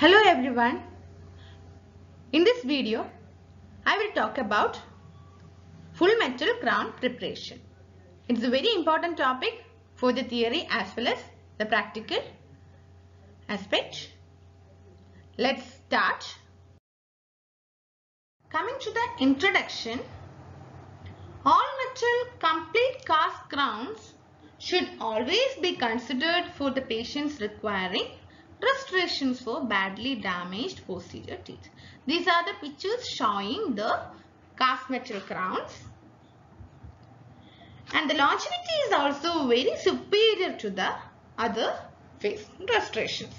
Hello everyone. In this video, I will talk about full metal crown preparation. It's a very important topic for the theory as well as the practical aspect. Let's start. Coming to the introduction, all metal complete cast crowns should always be considered for the patients requiring restorations for badly damaged posterior teeth. These are the pictures showing the cast metal crowns. And the longevity is also very superior to the other face restorations.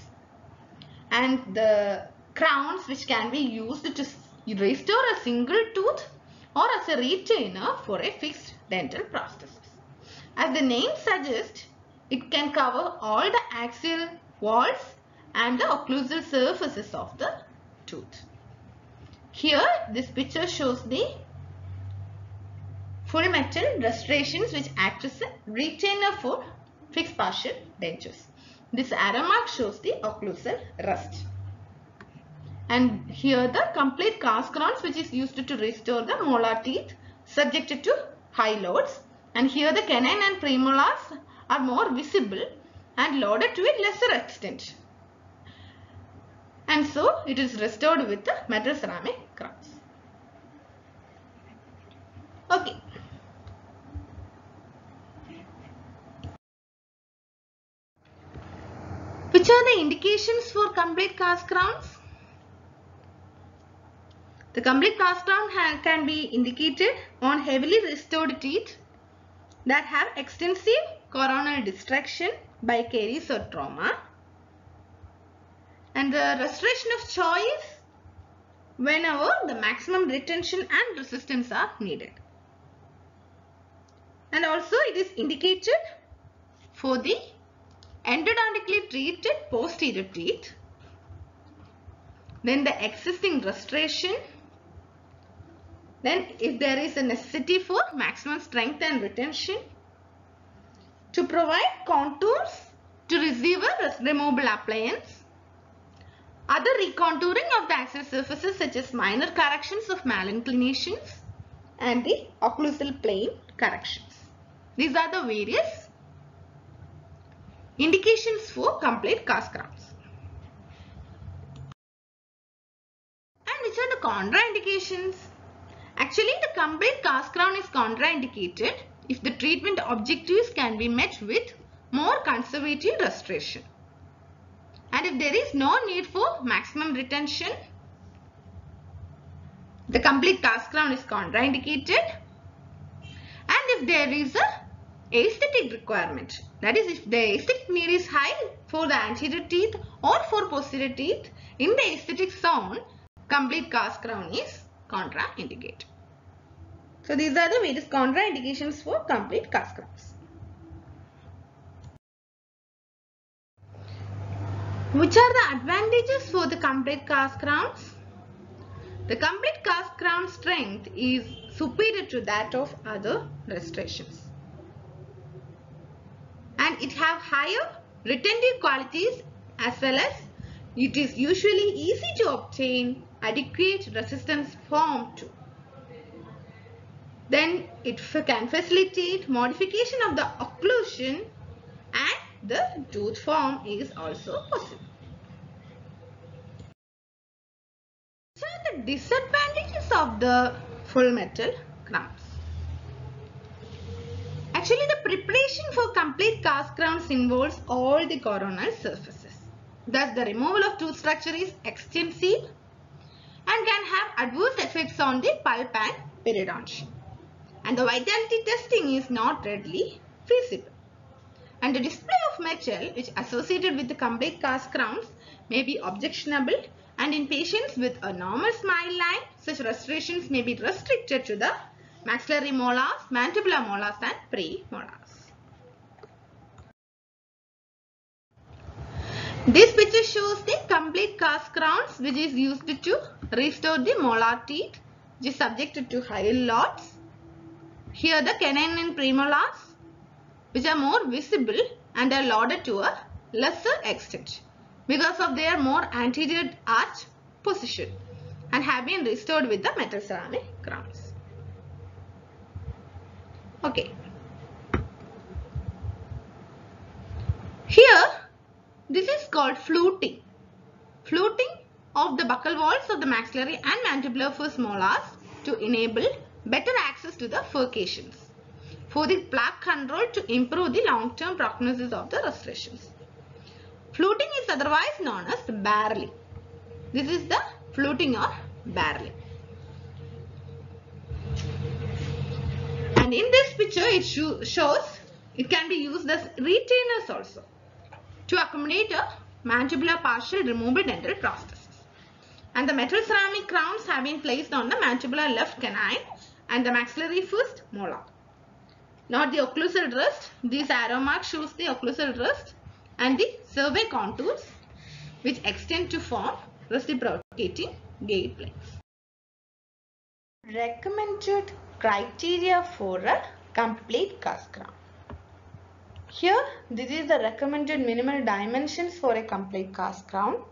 And the crowns which can be used to restore a single tooth or as a retainer for a fixed dental prosthesis. As the name suggests, it can cover all the axial walls and the occlusal surfaces of the tooth. Here, this picture shows the full metal restorations which act as a retainer for fixed partial dentures. This arrow mark shows the occlusal rest. And here the complete cast crowns which is used to restore the molar teeth subjected to high loads. And here the canine and premolars are more visible and loaded to a lesser extent. And so it is restored with the metal ceramic crowns. Okay. Which are the indications for complete cast crowns? The complete cast crown can be indicated on heavily restored teeth that have extensive coronal destruction by caries or trauma and the restoration of choice whenever the maximum retention and resistance are needed. And also it is indicated for the endodontically treated posterior teeth. Then the existing restoration. Then if there is a necessity for maximum strength and retention. To provide contours to receive a removable appliance. Other recontouring of the axial surfaces such as minor corrections of malinclinations and the occlusal plane corrections. These are the various indications for complete cast crowns. And which are the contraindications? Actually, the complete cast crown is contraindicated if the treatment objectives can be met with more conservative restoration. And if there is no need for maximum retention, the complete cast crown is contraindicated. And if there is a aesthetic requirement, that is if the aesthetic need is high for the anterior teeth or for posterior teeth, in the aesthetic zone, complete cast crown is contraindicated. So these are the various contraindications for complete cast crowns. Which are the advantages for the complete cast crowns? The complete cast crown strength is superior to that of other restorations. And it have higher retentive qualities as well as it is usually easy to obtain adequate resistance form too. Then it can facilitate modification of the occlusion the tooth form is also possible. So the disadvantages of the full metal crowns. Actually the preparation for complete cast crowns involves all the coronal surfaces. Thus the removal of tooth structure is extensive and can have adverse effects on the pulp and periodontium. And the vitality testing is not readily feasible. And the display of metal which associated with the complete cast crowns may be objectionable and in patients with a normal smile line, such restorations may be restricted to the maxillary molars, mandibular molars and premolars. This picture shows the complete cast crowns which is used to restore the molar teeth which is subjected to high lots. Here the canine and premolars which are more visible and are loaded to a lesser extent. because of their more anterior arch position and have been restored with the metal ceramic crowns. Okay. Here, this is called fluting. Fluting of the buccal walls of the maxillary and mandibular first molars to enable better access to the furcations for the plaque control to improve the long-term prognosis of the restorations. Fluting is otherwise known as barreling. This is the fluting or barreling. And in this picture it shows it can be used as retainers also to accommodate a mandibular partial removable dental prosthesis. And the metal ceramic crowns have been placed on the mandibular left canine and the maxillary first molar. Not the occlusal rest. This arrow mark shows the occlusal rest and the survey contours which extend to form reciprocating guide planes. Recommended criteria for a complete cast crown. Here, this is the recommended minimal dimensions for a complete cast crown.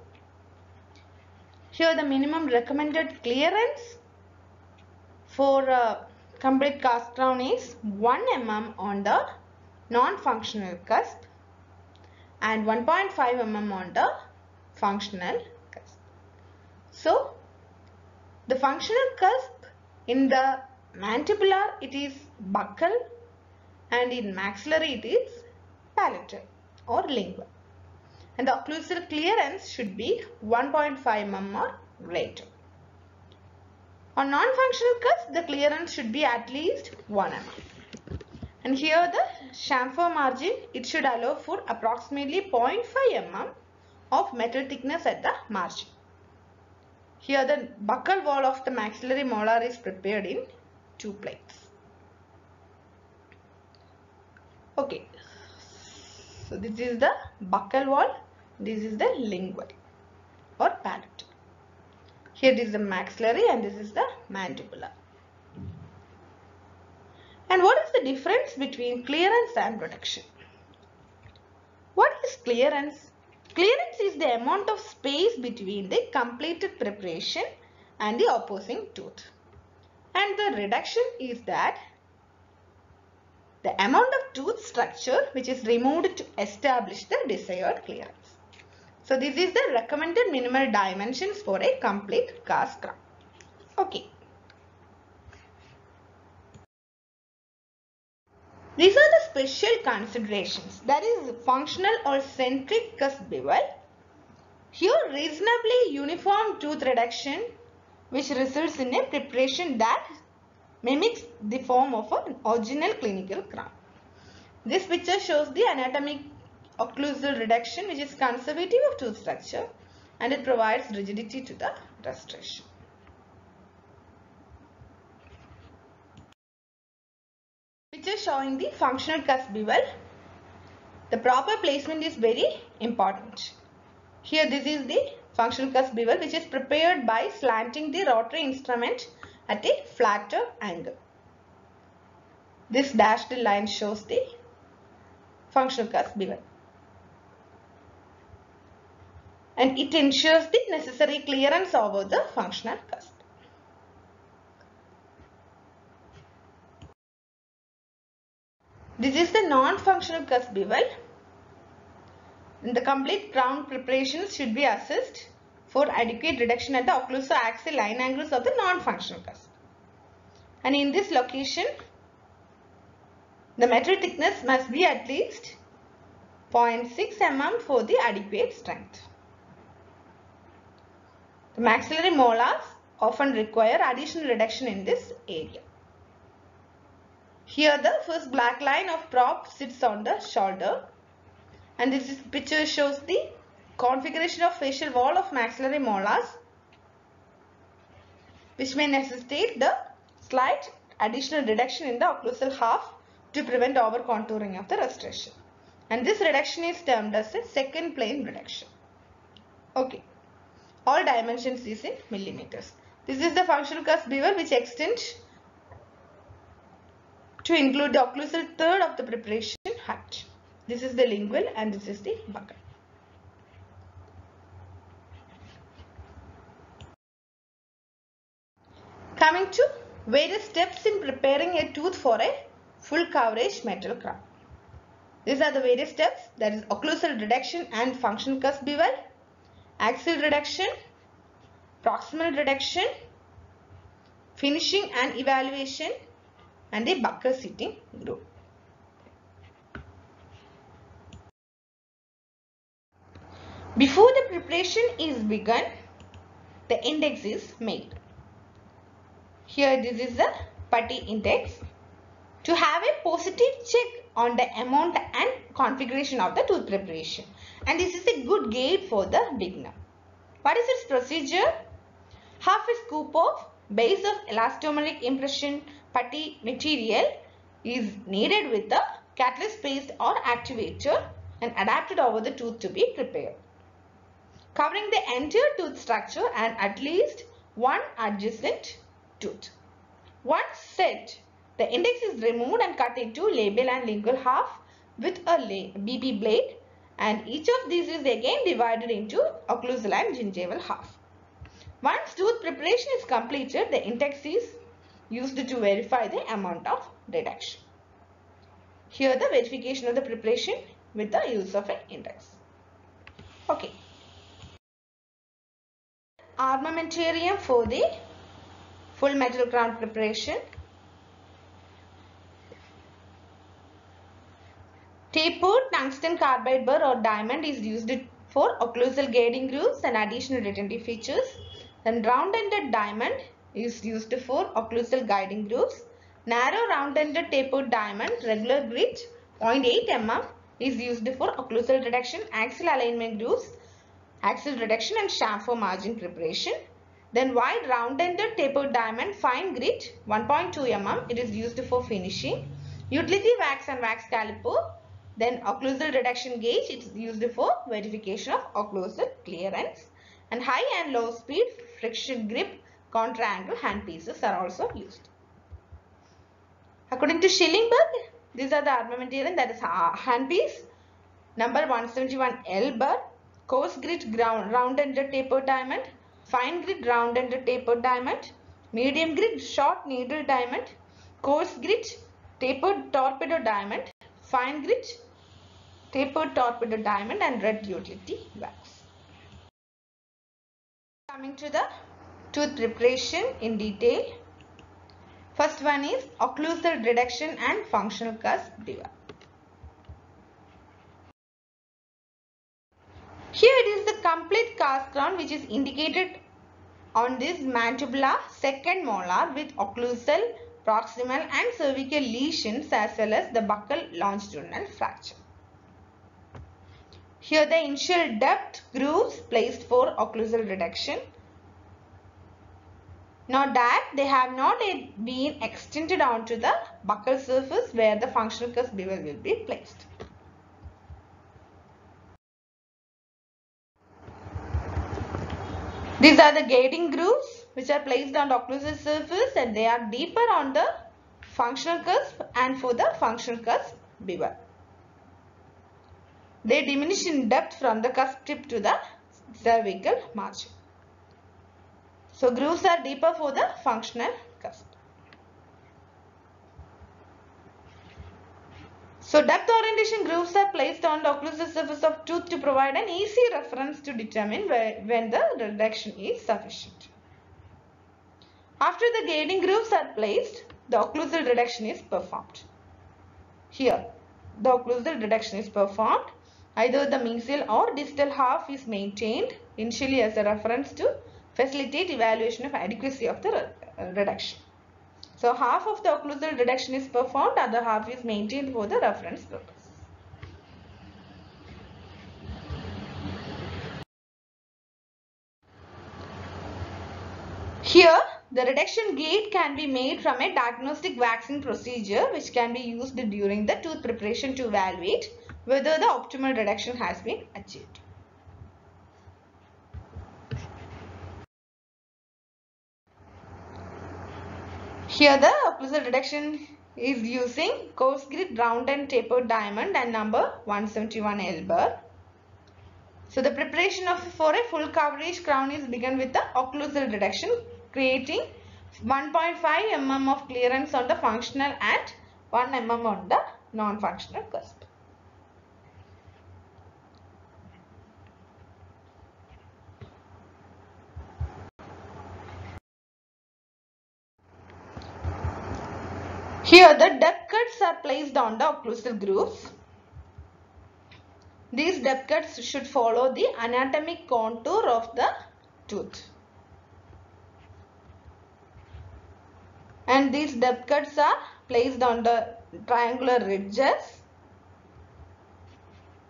Here, the minimum recommended clearance for a complete cast crown is 1 mm on the non-functional cusp and 1.5 mm on the functional cusp. So, the functional cusp in the mandibular it is buccal and in maxillary it is palatal or lingual. And the occlusal clearance should be 1.5 mm or greater. On non-functional cusp, the clearance should be at least 1 mm. And here the chamfer margin, it should allow for approximately 0.5 mm of metal thickness at the margin. Here the buccal wall of the maxillary molar is prepared in two planes. Okay, so this is the buccal wall, this is the lingual or palate. Here is the maxillary and this is the mandibular. And what is the difference between clearance and reduction? What is clearance? Clearance is the amount of space between the completed preparation and the opposing tooth. And the reduction is that the amount of tooth structure which is removed to establish the desired clearance. So this is the recommended minimal dimensions for a complete cast crown. Okay. These are the special considerations that is functional or centric cusp bevel. Here reasonably uniform tooth reduction which results in a preparation that mimics the form of an original clinical crown. This picture shows the anatomic occlusal reduction which is conservative of tooth structure and it provides rigidity to the restoration. Picture showing the functional cusp bevel. The proper placement is very important. Here this is the functional cusp bevel which is prepared by slanting the rotary instrument at a flatter angle. This dashed line shows the functional cusp bevel. And it ensures the necessary clearance over the functional cusp. This is the non-functional cusp bevel. And the complete crown preparations should be assessed for adequate reduction at the occluso-axial line angles of the non-functional cusp. And in this location, the metal thickness must be at least 0.6 mm for the adequate strength. The maxillary molars often require additional reduction in this area. Here the first black line of prop sits on the shoulder and this picture shows the configuration of facial wall of maxillary molars which may necessitate the slight additional reduction in the occlusal half to prevent over contouring of the restoration. And this reduction is termed as a second plane reduction. Okay all dimensions is in millimeters. This is the functional cusp bevel which extends to include the occlusal third of the preparation height. This is the lingual and this is the buccal. Coming to various steps in preparing a tooth for a full coverage metal crown. These are the various steps that is occlusal reduction and function cusp axial reduction, proximal reduction, finishing and evaluation and a buccal seating groove. Before the preparation is begun, the index is made. Here this is the putty index. To have a positive check on the amount and configuration of the tooth preparation. And this is a good gauge for the beginner. What is its procedure? Half a scoop of base of elastomeric impression putty material is needed with the catalyst paste or activator and adapted over the tooth to be prepared. Covering the entire tooth structure and at least one adjacent tooth. Once set, the index is removed and cut into labial and lingual half with a BP blade and each of these is again divided into occlusal and gingival half. Once tooth preparation is completed, the index is used to verify the amount of reduction. Here the verification of the preparation with the use of an index. Okay. Armamentarium for the full metal crown preparation. Tapered tungsten carbide burr or diamond is used for occlusal guiding grooves and additional retentive features. Then round-ended diamond is used for occlusal guiding grooves. Narrow round-ended tapered diamond regular grit 0.8 mm is used for occlusal reduction, axial alignment grooves, axial reduction and chamfer margin preparation. Then wide round-ended tapered diamond fine grit 1.2 mm it is used for finishing. Utility wax and wax caliper then occlusal reduction gauge it is used for verification of occlusal clearance. And high and low speed friction grip contra angle handpieces are also used. According to Shillingburg, these are the armamentarium that is handpiece number 171 L burr, coarse grit ground round-ended tapered diamond, fine grit round-ended tapered diamond, medium grit short needle diamond, coarse grit tapered torpedo diamond, fine grit tapered torpedo diamond and red utility wax. Coming to the tooth preparation in detail. First one is occlusal reduction and functional cusp bevel. Here it is the complete cast crown which is indicated on this mandibular second molar with occlusal, proximal and cervical lesions as well as the buccal longitudinal fracture. Here the initial depth grooves placed for occlusal reduction. Note that they have not yet been extended onto the buccal surface where the functional cusp bevel will be placed. These are the guiding grooves which are placed on the occlusal surface and they are deeper on the functional cusp and for the functional cusp bevel. They diminish in depth from the cusp tip to the cervical margin. So grooves are deeper for the functional cusp. So depth orientation grooves are placed on the occlusal surface of tooth to provide an easy reference to determine where, when the reduction is sufficient. After the guiding grooves are placed, the occlusal reduction is performed. Here, the occlusal reduction is performed. Either the mesial or distal half is maintained initially as a reference to facilitate evaluation of adequacy of the uh, reduction. So half of the occlusal reduction is performed, other half is maintained for the reference purpose. Here, the reduction guide can be made from a diagnostic waxing procedure which can be used during the tooth preparation to evaluate whether the optimal reduction has been achieved. Here the occlusal reduction is using coarse grit round and tapered diamond and number 171 L. So the preparation of for a full coverage crown is begun with the occlusal reduction creating 1.5 mm of clearance on the functional and 1 mm on the non-functional cusp. Here the depth cuts are placed on the occlusal grooves. These depth cuts should follow the anatomic contour of the tooth. And these depth cuts are placed on the triangular ridges.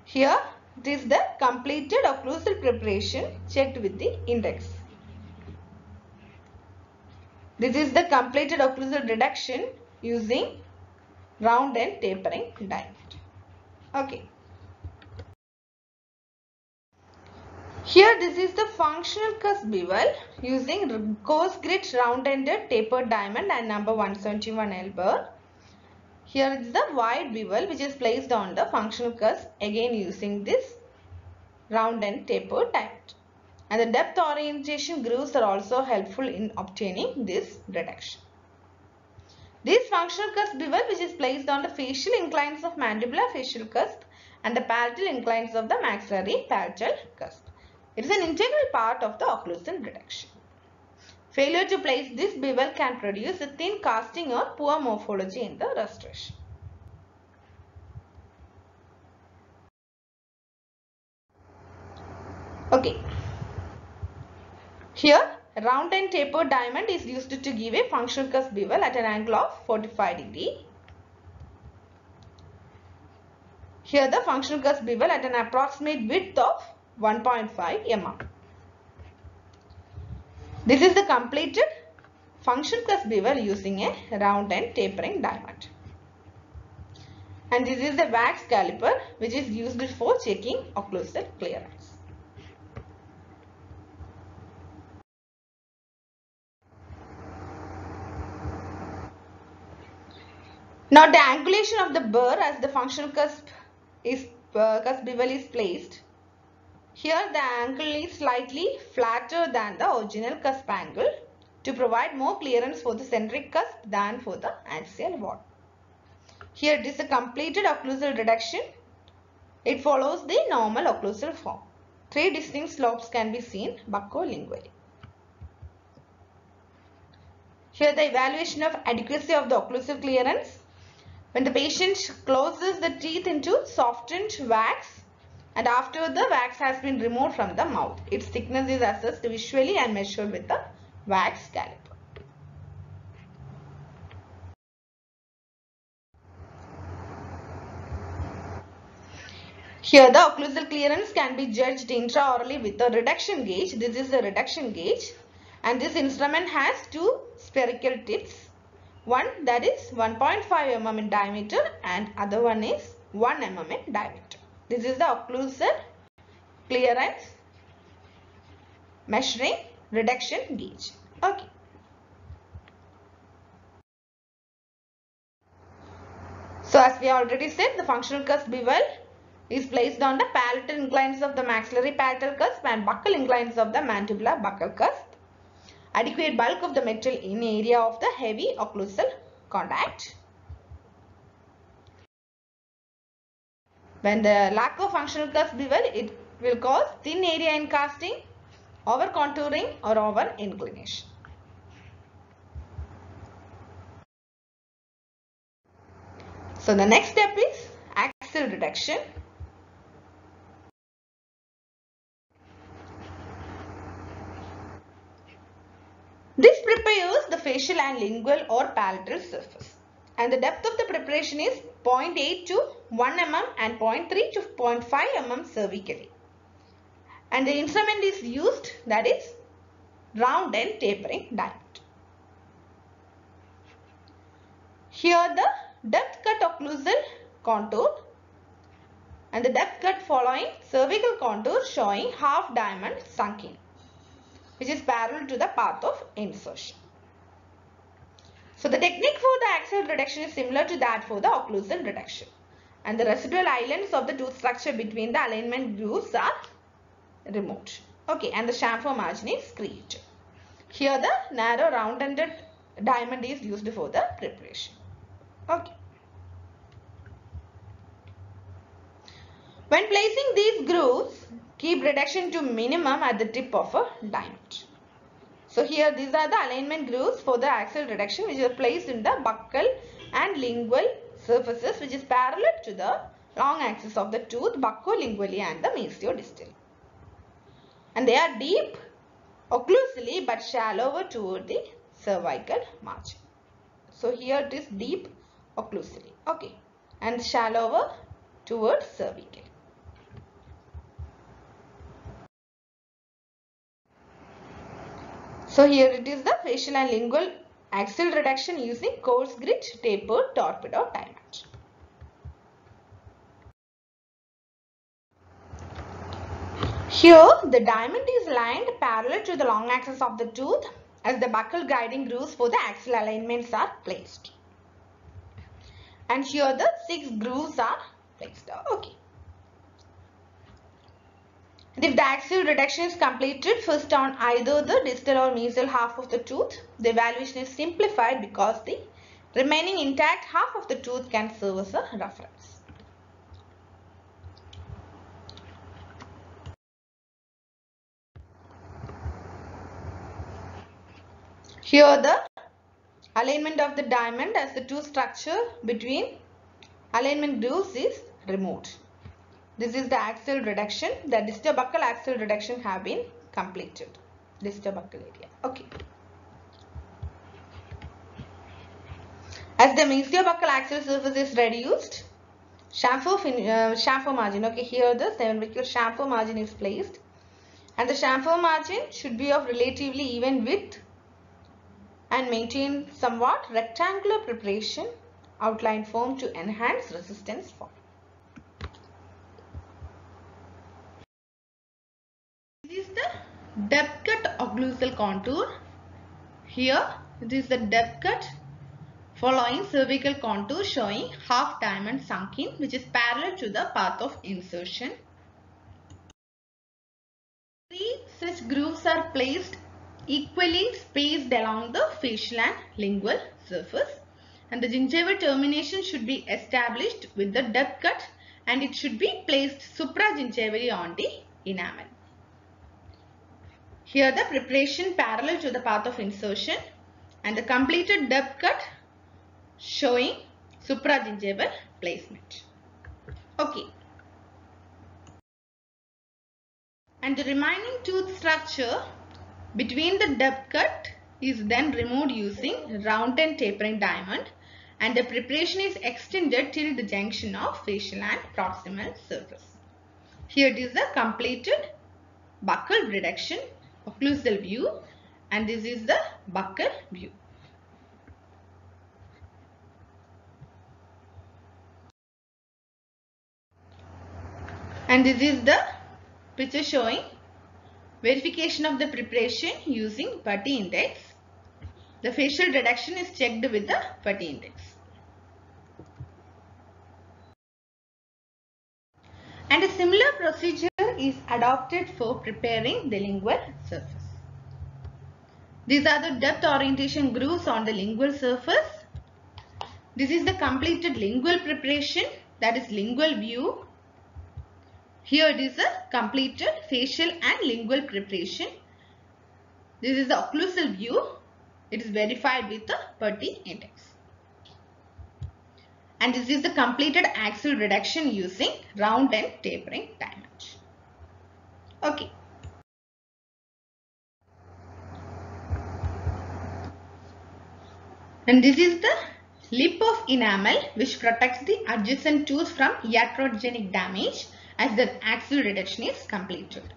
Here it is the completed occlusal preparation checked with the index. This is the completed occlusal reduction using round and tapering diamond. Okay. Here this is the functional cusp bevel using coarse grit round ended tapered diamond and number 171 elbow. Here is the wide bevel which is placed on the functional cusp again using this round and tapered diamond. And the depth orientation grooves are also helpful in obtaining this reduction. This functional cusp bevel which is placed on the facial inclines of mandibular facial cusp and the palatal inclines of the maxillary palatal cusp. It is an integral part of the occlusal reduction. Failure to place this bevel can produce a thin casting or poor morphology in the restoration. Okay. Here, a round and tapered diamond is used to give a functional cusp bevel at an angle of 45 degree. Here the functional cusp bevel at an approximate width of 1.5 mm. This is the completed function cusp bevel using a round and tapering diamond. And this is the wax caliper which is used for checking occlusal clearance. Now the angulation of the burr as the functional cusp is uh, cusp bevel is placed. Here the angle is slightly flatter than the original cusp angle to provide more clearance for the centric cusp than for the axial wall. Here it is a completed occlusal reduction. It follows the normal occlusal form. Three distinct slopes can be seen buccolingually. Here the evaluation of adequacy of the occlusal clearance when the patient closes the teeth into softened wax and after the wax has been removed from the mouth, its thickness is assessed visually and measured with the wax caliper. Here the occlusal clearance can be judged intraorally with a reduction gauge. This is the reduction gauge and this instrument has two spherical tips one that is 1.5 mm in diameter and other one is 1 mm in diameter. This is the occlusal clearance measuring reduction gauge. Okay. So as we already said the functional cusp bevel is placed on the palatal inclines of the maxillary palatal cusp and buccal inclines of the mandibular buccal cusp adequate bulk of the metal in area of the heavy occlusal contact. When the lack of functional cusp bevel, it will cause thin area in casting, over contouring or over inclination. So the next step is axial reduction. This prepares the facial and lingual or palatal surface. And the depth of the preparation is 0.8 to 1 mm and 0.3 to 0.5 mm cervically. And the instrument is used that is round and tapering diamond. Here the depth cut occlusal contour and the depth cut following cervical contour showing half diamond sunk in which is parallel to the path of insertion. So the technique for the axial reduction is similar to that for the occlusal reduction. And the residual islands of the tooth structure between the alignment grooves are removed. Okay, and the chamfer margin is created. Here the narrow round-ended diamond is used for the preparation. Okay. When placing these grooves, keep reduction to minimum at the tip of a diamond. So here these are the alignment grooves for the axial reduction which are placed in the buccal and lingual surfaces which is parallel to the long axis of the tooth buccolingually and the mesiodistal. And they are deep occlusally but shallower toward the cervical margin. So here it is deep occlusally. Okay. And shallower towards cervical. So here it is the facial and lingual axial reduction using coarse grit tapered torpedo diamond. Here the diamond is lined parallel to the long axis of the tooth as the buccal guiding grooves for the axial alignments are placed. And here the six grooves are placed. Okay. If the axial reduction is completed first on either the distal or mesial half of the tooth, the evaluation is simplified because the remaining intact half of the tooth can serve as a reference. Here the alignment of the diamond as the tooth structure between alignment grooves is removed. This is the axial reduction. The distobuccal axial reduction have been completed. Distobuccal area. Okay. As the mesiobuccal axial surface is reduced, chamfer, uh, chamfer margin. Okay, here the cervical chamfer margin is placed. And the chamfer margin should be of relatively even width and maintain somewhat rectangular preparation outline form to enhance resistance form. Is the depth cut occlusal contour. Here it is the depth cut following cervical contour showing half diamond sunk in which is parallel to the path of insertion. Three such grooves are placed equally spaced along the facial and lingual surface and the gingival termination should be established with the depth cut and it should be placed supragingivally on the enamel. Here the preparation parallel to the path of insertion and the completed depth cut showing supragingival placement. Okay. And the remaining tooth structure between the depth cut is then removed using round and tapering diamond and the preparation is extended till the junction of facial and proximal surface. Here it is the completed buccal reduction occlusal view and this is the buccal view. And this is the picture showing verification of the preparation using putty index. The facial reduction is checked with the putty index. And a similar procedure is adopted for preparing the lingual surface. These are the depth orientation grooves on the lingual surface. This is the completed lingual preparation that is lingual view. Here it is a completed facial and lingual preparation. This is the occlusal view. It is verified with the Putty index. And this is the completed axial reduction using round and tapering diamond. Okay. And this is the lip of enamel which protects the adjacent tooth from iatrogenic damage as the axial reduction is completed.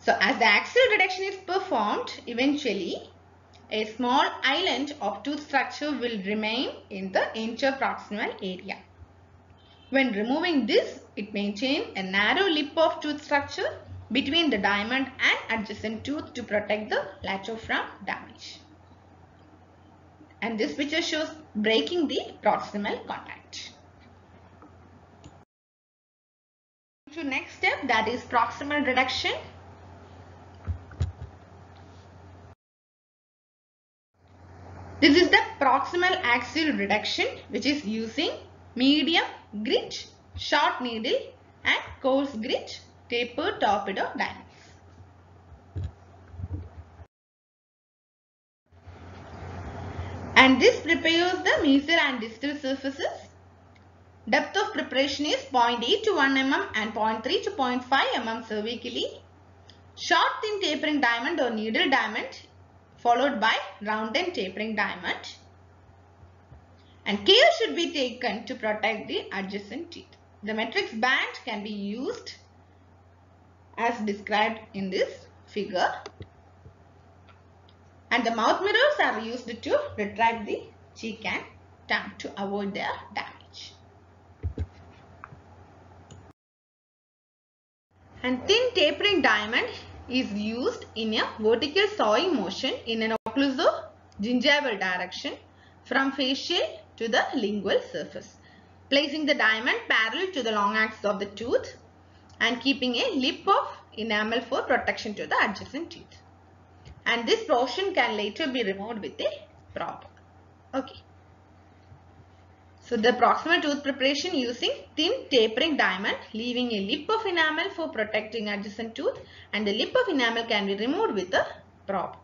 So as the axial reduction is performed, eventually a small island of tooth structure will remain in the interproximal area. When removing this, it maintains a narrow lip of tooth structure between the diamond and adjacent tooth to protect the lateral from damage. And this picture shows breaking the proximal contact. To next step that is proximal reduction This is the proximal axial reduction which is using medium grit, short needle and coarse grit tapered torpedo diamonds. And this prepares the mesial and distal surfaces. Depth of preparation is 0.8 to 1 mm and 0.3 to 0.5 mm cervically. Short thin tapering diamond or needle diamond followed by round and tapering diamond. And care should be taken to protect the adjacent teeth. The matrix band can be used as described in this figure. And the mouth mirrors are used to retract the cheek and tongue to avoid their damage. And thin tapering diamond is used in a vertical sawing motion in an occlusal gingival direction from facial to the lingual surface. Placing the diamond parallel to the long axis of the tooth and keeping a lip of enamel for protection to the adjacent teeth. And this portion can later be removed with a probe. Okay. So the proximal tooth preparation using thin tapering diamond leaving a lip of enamel for protecting adjacent tooth and the lip of enamel can be removed with a probe.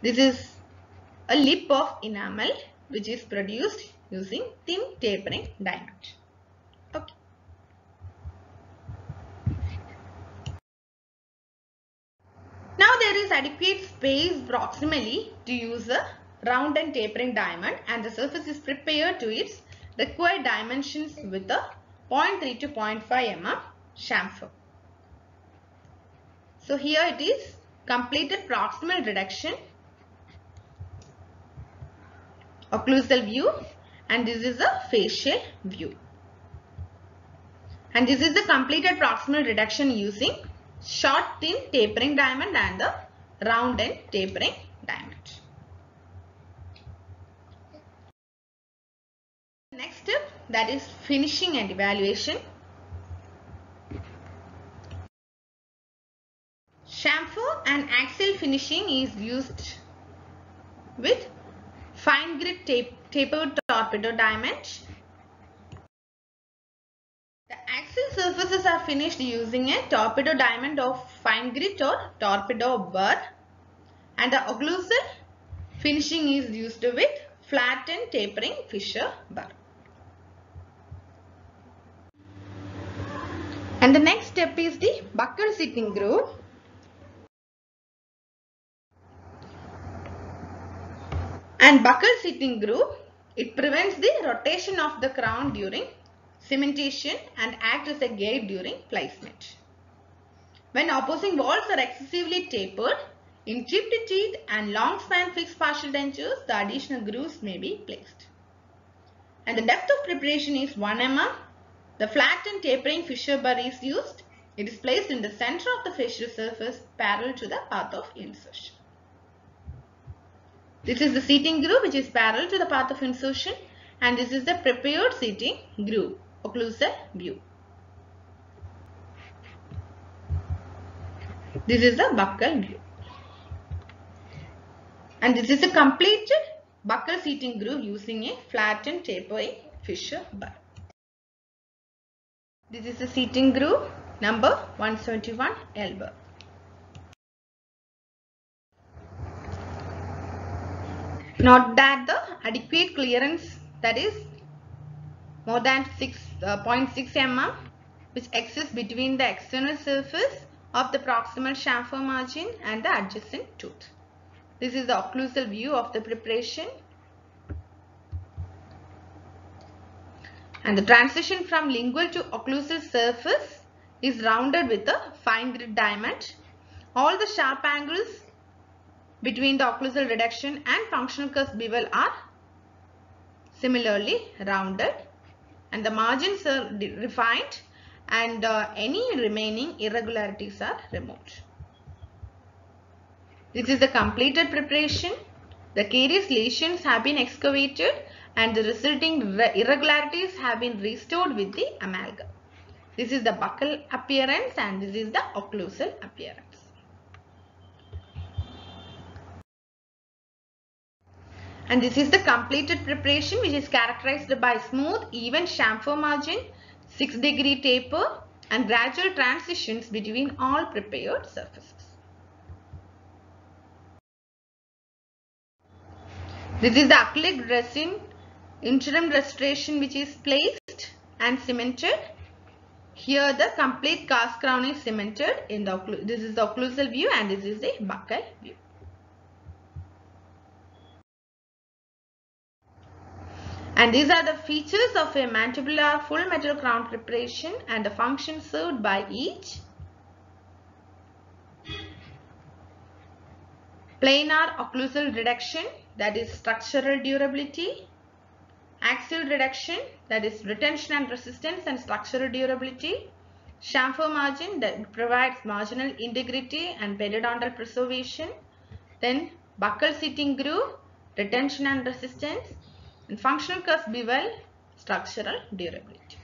This is a lip of enamel which is produced using thin tapering diamond. Okay. Now there is adequate space proximally to use a round and tapering diamond and the surface is prepared to its required dimensions with a 0.3 to 0.5 mm chamfer. So here it is completed proximal reduction, occlusal view and this is a facial view. And this is the completed proximal reduction using short thin tapering diamond and the round and tapering diamond. Next step that is finishing and evaluation. Chamfer and axial finishing is used with fine grit tape, tapered torpedo diamond. The axial surfaces are finished using a torpedo diamond of fine grit or torpedo burr and the occlusal finishing is used with flattened tapering fissure burr. And the next step is the buccal seating groove. And buccal seating groove, it prevents the rotation of the crown during cementation and acts as a gate during placement. When opposing walls are excessively tapered, in chipped teeth and long span fixed partial dentures, the additional grooves may be placed. And the depth of preparation is 1 mm. The flattened tapering fissure burr is used. It is placed in the center of the fissure surface parallel to the path of insertion. This is the seating groove which is parallel to the path of insertion and this is the prepared seating groove, occlusal view. This is the buccal view. And this is a completed buccal seating groove using a flattened tapering fissure burr. This is the seating groove number 171 elbow. Note that the adequate clearance that is more than 6.6 uh, mm which exists between the external surface of the proximal chamfer margin and the adjacent tooth. This is the occlusal view of the preparation. And the transition from lingual to occlusal surface is rounded with a fine grit diamond. All the sharp angles between the occlusal reduction and functional cusp bevel are similarly rounded and the margins are refined and uh, any remaining irregularities are removed. This is the completed preparation. The carious lesions have been excavated and the resulting irregularities have been restored with the amalgam. This is the buccal appearance and this is the occlusal appearance. And this is the completed preparation which is characterized by smooth, even chamfer margin, 6 degree taper and gradual transitions between all prepared surfaces. This is the acrylic resin interim restoration which is placed and cemented. Here the complete cast crown is cemented in the this is the occlusal view and this is the buccal view. And these are the features of a mandibular full metal crown preparation and the function served by each. Planar occlusal reduction that is structural durability. Axial reduction that is retention and resistance and structural durability. Chamfer margin that provides marginal integrity and periodontal preservation. Then buccal seating groove, retention and resistance and functional cusp bevel, structural durability.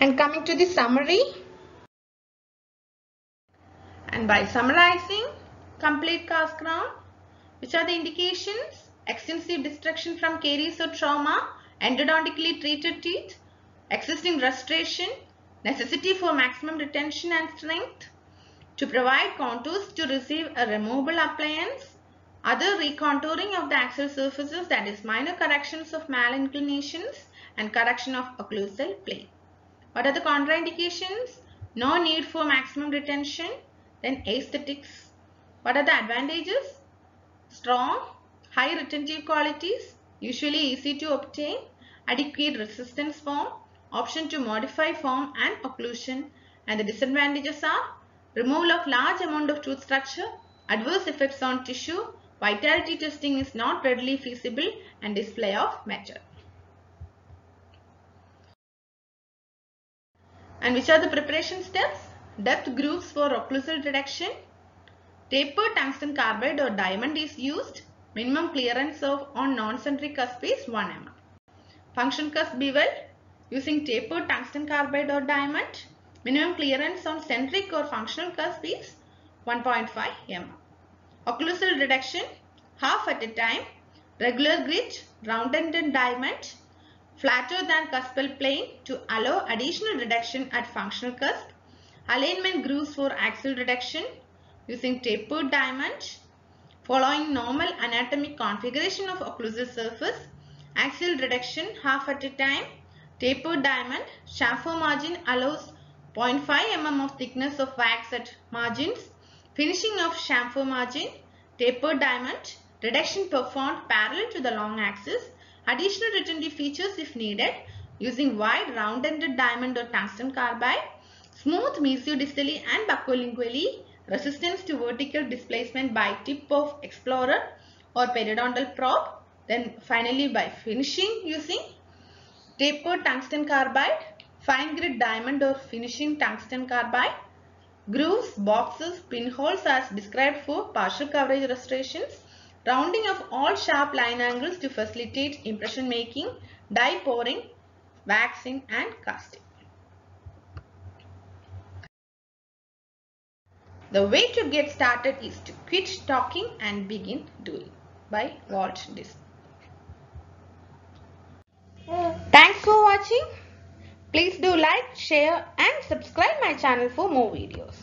And coming to the summary. And by summarizing, complete cast crown, which are the indications? Extensive destruction from caries or trauma, endodontically treated teeth, existing restoration, necessity for maximum retention and strength, to provide contours to receive a removable appliance, other recontouring of the axial surfaces that is minor corrections of malinclinations and correction of occlusal plane. What are the contraindications? No need for maximum retention. Then aesthetics. What are the advantages? Strong, high retentive qualities, usually easy to obtain, adequate resistance form, option to modify form and occlusion and the disadvantages are removal of large amount of tooth structure, adverse effects on tissue, vitality testing is not readily feasible and display of metal. And which are the preparation steps? Depth grooves for occlusal reduction. Tapered tungsten carbide or diamond is used. Minimum clearance of on non-centric cusp is 1 mm. Function cusp bevel using tapered tungsten carbide or diamond. Minimum clearance on centric or functional cusp is 1.5 mm. Occlusal reduction half at a time. Regular grit, round-ended diamond, flatter than cuspal plane to allow additional reduction at functional cusp. Alignment grooves for axial reduction using tapered diamond. Following normal anatomic configuration of occlusal surface, axial reduction half at a time, tapered diamond, chamfer margin allows 0.5 mm of thickness of wax at margins, finishing of chamfer margin, tapered diamond, reduction performed parallel to the long axis, additional retentive features if needed using wide round-ended diamond or tungsten carbide, smooth mesiodistally and buccolingually, resistance to vertical displacement by tip of explorer or periodontal probe, then finally by finishing using tapered tungsten carbide, fine grit diamond or finishing tungsten carbide, grooves, boxes, pinholes as described for partial coverage restorations, rounding of all sharp line angles to facilitate impression making, die pouring, waxing and casting. The way to get started is to quit talking and begin doing by Walt Disney. Thanks for watching. Please do like, share and subscribe my channel for more videos.